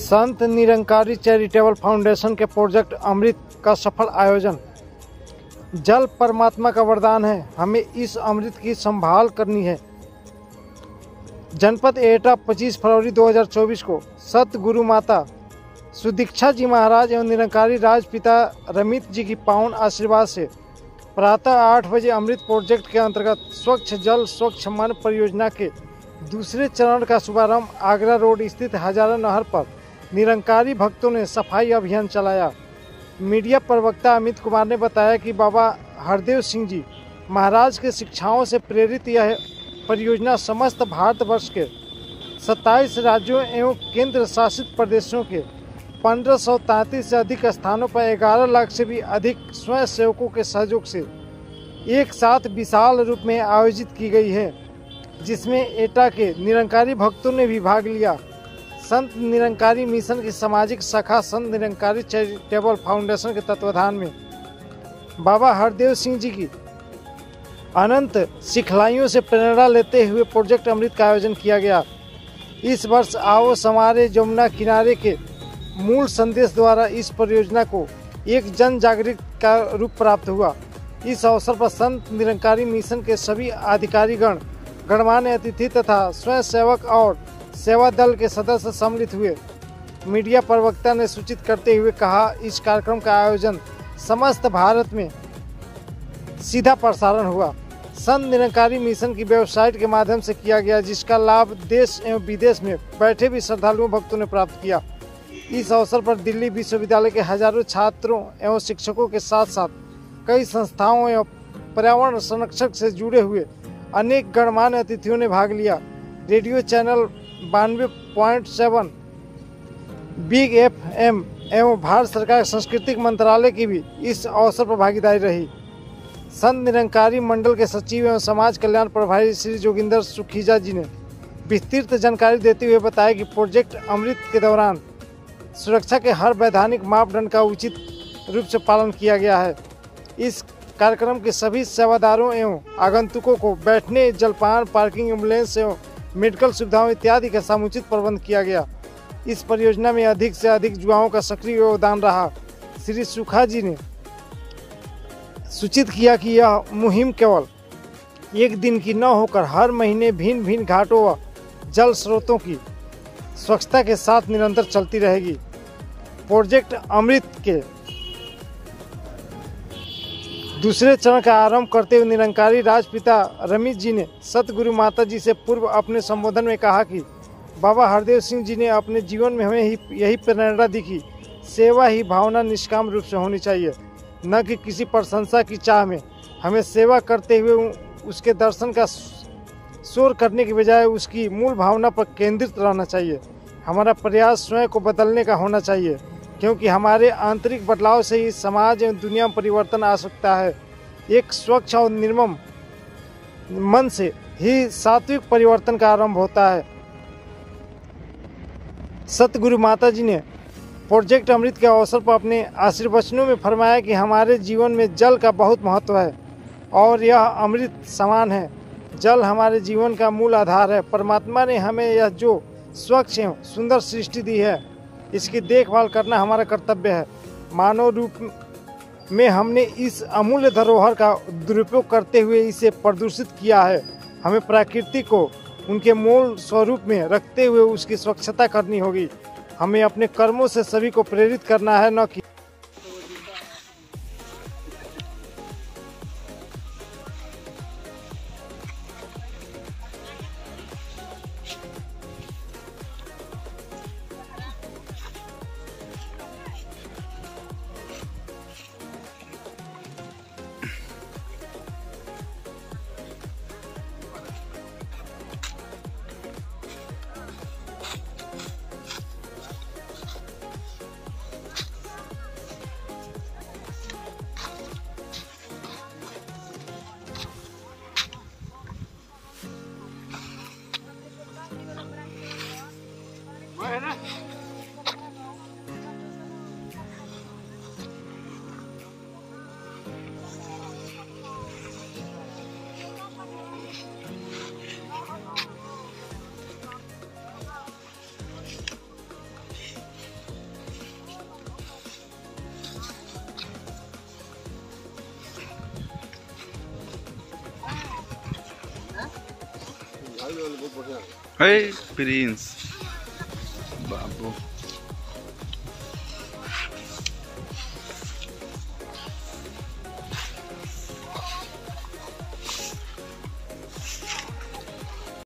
संत Nirankari charitable foundation के project Amrit का सफल आयोजन। जल परमात्मा का वरदान है। हमें इस अमृत की संभाल करनी है। जनपद एटा 25 फरवरी 2024 को सत गुरु माता सुदीक्षा जी महाराज एवं निरंकारी राजपिता रमित जी की पावन आशीर्वाद से प्रातः आठ बजे अमृत प्रोजेक्ट के अंतर्गत स्वच्छ जल, स्वच्छ मन परियोजना के दूसरे चरण का शुभारंभ आगरा रोड स्थित हजारा नहर पर निरंकारी भक्तों ने सफ़ाई अभियान चलाया। मीडिया प्रवक्ता अमित कुमार ने बताया कि बाबा हरदेव सिंह जी महाराज के शिक्षाओं से प्रेरित यह परियोजना समस्त भारतवर्ष के 27 राज्यों एवं केंद्र शासित प्रदेशों के पंद्रह से अधिक स्थानों पर 11 लाख से भी अधिक स्वयं सेवकों के सहयोग से एक साथ विशाल रूप में आयोजित की गई है, जिसमें एटा के निरंकारी भक्तों ने भी भाग लिया। संत निरंकारी मिशन की सामाजिक शाखा संत निरंकारी चैरिटेबल फाउंडेशन के तत्वाधान में। बाबा हरदेव सिंह जी की अनंत सिखलाइयों से प्रेरणा लेते हुए प्रोजेक्ट अमृत का आयोजन किया गया। इस वर्ष आओ समारे जमुना किनारे के मूल संदेश द्वारा इस परियोजना को एक जन जागृत का रूप प्राप्त हुआ। इस अवसर पर संत निरंकारी मिशन के सभी अधिकारीगण, गणमान्य अतिथि तथा स्वयं सेवक और सेवा दल के सदस्य सम्मिलित हुए। मीडिया प्रवक्ता ने सूचित करते हुए कहा, इस कार्यक्रम का आयोजन समस्त भारत में सीधा प्रसारण हुआ। संत निरंकारी मिशन की वेबसाइट के माध्यम से किया गया, जिसका लाभ देश एवं विदेश में बैठे भी श्रद्धालुओं भक्तों ने प्राप्त किया। इस अवसर पर दिल्ली विश्वविद्यालय के हज़ारों छात्रों एवं शिक्षकों के साथ साथ कई संस्थाओं एवं पर्यावरण संरक्षक से जुड़े हुए अनेक गणमान्य अतिथियों ने भाग लिया। रेडियो चैनल बानवे point seven big F M एवं भारत सरकार सांस्कृतिक मंत्रालय की भी इस अवसर पर भागीदारी रही। संत निरंकारी मंडल के सचिव एवं समाज कल्याण प्रभारी श्री जोगिंदर सुखीजा जी ने विस्तृत जानकारी देते हुए बताया कि प्रोजेक्ट अमृत के दौरान सुरक्षा के हर वैधानिक मापदंड का उचित रूप से पालन किया गया है। इस कार्यक्रम के सभी सेवादारों एवं आगंतुकों को बैठने, जलपान, पार्किंग एंबुलेंस एवं मेडिकल सुविधाओं इत्यादि का समुचित प्रबंध किया गया। इस परियोजना में अधिक से अधिक युवाओं का सक्रिय योगदान रहा। श्री सुखा जी ने सूचित किया कि यह मुहिम केवल एक दिन की न होकर हर महीने भिन्न भिन्न घाटों व जल स्रोतों की स्वच्छता के साथ निरंतर चलती रहेगी। प्रोजेक्ट अमृत के दूसरे चरण का आरंभ करते हुए निरंकारी राजपिता रमेश जी ने सतगुरु माता जी से पूर्व अपने संबोधन में कहा कि, बाबा हरदेव सिंह जी ने अपने जीवन में हमें ही यही प्रेरणा दी कि सेवा ही भावना निष्काम रूप से होनी चाहिए। न कि किसी प्रशंसा की चाह में। हमें सेवा करते हुए उसके दर्शन का शोर करने के बजाय उसकी मूल भावना पर केंद्रित रहना चाहिए। हमारा प्रयास स्वयं को बदलने का होना चाहिए। क्योंकि हमारे आंतरिक बदलाव से ही समाज एवं दुनिया में परिवर्तन आ सकता है। एक स्वच्छ और निर्मम मन से ही सात्विक परिवर्तन का आरंभ होता है। सतगुरु माता जी ने प्रोजेक्ट अमृत के अवसर पर अपने आशीर्वचनों में फरमाया कि हमारे जीवन में जल का बहुत महत्व है और यह अमृत समान है। जल हमारे जीवन का मूल आधार है। परमात्मा ने हमें यह जो स्वच्छ एवं सुंदर सृष्टि दी है इसकी देखभाल करना हमारा कर्तव्य है। मानव रूप में हमने इस अमूल्य धरोहर का दुरुपयोग करते हुए इसे प्रदूषित किया है। हमें प्रकृति को उनके मूल स्वरूप में रखते हुए उसकी स्वच्छता करनी होगी। हमें अपने कर्मों से सभी को प्रेरित करना है, न कि हे प्रिंस बाबू